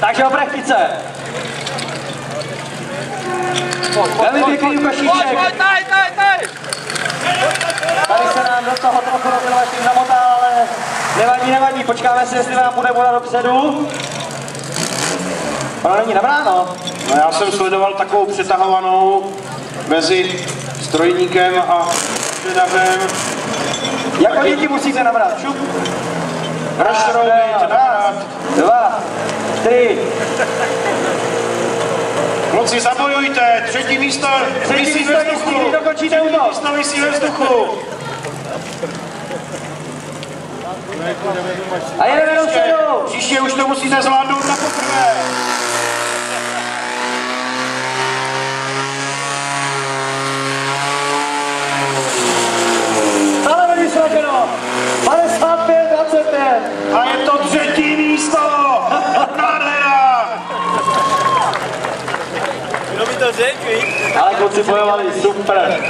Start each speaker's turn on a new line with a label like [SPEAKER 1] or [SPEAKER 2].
[SPEAKER 1] Takže o. Velmi pěkný Lukašíček.
[SPEAKER 2] Tady
[SPEAKER 1] se nám do toho trochu robilovačník zamotá, ale nevadí, nevadí. Počkáme si, jestli nám bude voda dopředu. Ono není navráno.
[SPEAKER 3] No já jsem sledoval takovou přetahovanou mezi strojníkem a předavem.
[SPEAKER 1] Jako děti musíte nabrat. Šup. Raz,
[SPEAKER 3] nabrat.
[SPEAKER 1] dva, tři.
[SPEAKER 3] Kluci, zabojujte, třetí místo
[SPEAKER 1] Třetí místo
[SPEAKER 3] ve vzduchu.
[SPEAKER 1] útok.
[SPEAKER 3] Místo visí ve vzduchu.
[SPEAKER 1] A jedeme dopředu.
[SPEAKER 3] příště už to musíte zvládnout na
[SPEAKER 1] 55, 25.
[SPEAKER 3] A je to třetí místo. Nádhera.
[SPEAKER 2] Kdo mi to řekl?
[SPEAKER 1] Ale kluci bojovali, super.